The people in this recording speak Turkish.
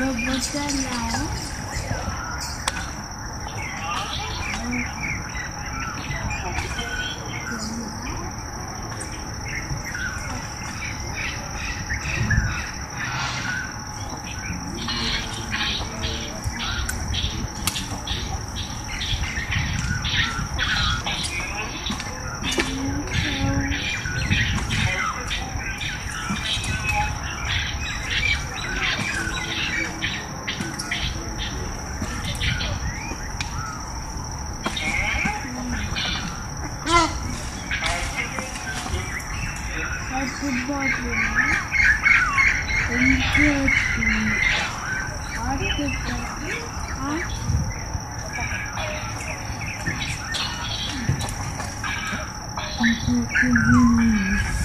萝卜圈了 Interesting. Happy birthday. Huh? Happy birthday.